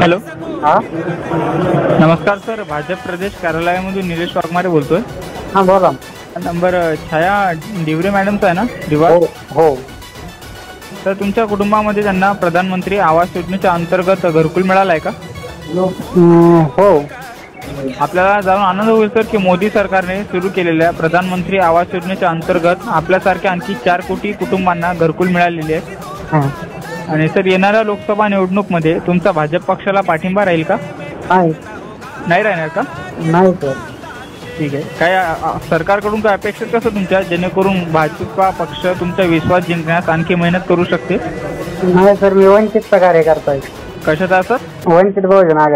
Hello. हा? नमस्कार sir Bhajap प्रदेश कार्यालयामधून निलेश वाघमारे बोलतोय. हा बोला. नंबर अ, छाया डिवरे मॅडमचा आहे ना दिवा हो हो. तर तुमच्या कुटुंबामध्ये त्यांना प्रधानमंत्री आवास योजनेच्या अंतर्गत घरकुल मिळाला आहे का? हम्म, हो. आपल्याला जाणून आनंद होईल सर की मोदी सरकारने सुरू केलेल्या प्रधानमंत्री आवास योजनेच्या अंतर्गत आपल्यासारख्या आणखी चार कोटी कुटुंबांना घरकुल मिळालेली आहे. हा. आणि सर येणाऱ्या लोकसभा निवडणूकमध्ये तुमचा भाजप पक्षाला पाठिंबा राहील का? नाही नाही राहणार का? नाही सर ठीक आहे. काय अ, सरकारकडून काय अपेक्षित कसं तुमच्या? जेणेकरून भाजपा पक्ष तुमचा विश्वास जिंकण्यास आणखी मेहनत करू शकते नाही सर मी वंचितचा कार्यकर्ता आहे. कशाचा सर? वंचित बहुजन आघाडी.